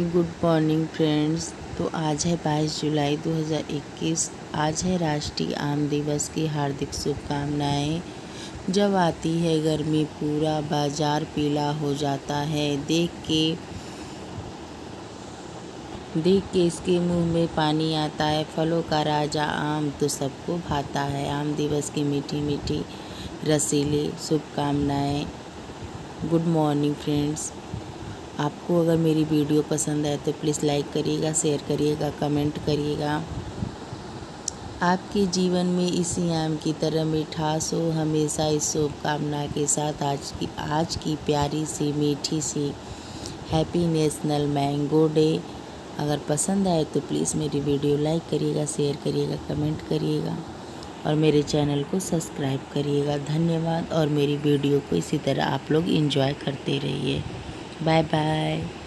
Good morning friends. तो आज है 22 जुलाई 2021 आज है राष्ट्रीय आम दिवस की हार्दिक शुभकामनाएँ। जब आती है गर्मी, पूरा बाज़ार पीला हो जाता है। देख के देख के इसके मुँह में पानी आता है। फलों का राजा आम तो सबको भाता है। आम दिवस की मीठी मीठी रसीली शुभकामनाएँ। Good morning friends. आपको अगर मेरी वीडियो पसंद आए तो प्लीज़ लाइक करिएगा, शेयर करिएगा, कमेंट करिएगा। आपके जीवन में इसी आम की तरह मिठास हो हमेशा इस शुभकामना के साथ आज की आज की प्यारी सी, मीठी सी, हैप्पी नेशनल मैंगो डे। अगर पसंद आए तो प्लीज़ मेरी वीडियो लाइक करिएगा, शेयर करिएगा, कमेंट करिएगा और मेरे चैनल को सब्सक्राइब करिएगा। धन्यवाद और मेरी वीडियो को इसी तरह आप लोग इन्जॉय करते रहिए। 拜拜。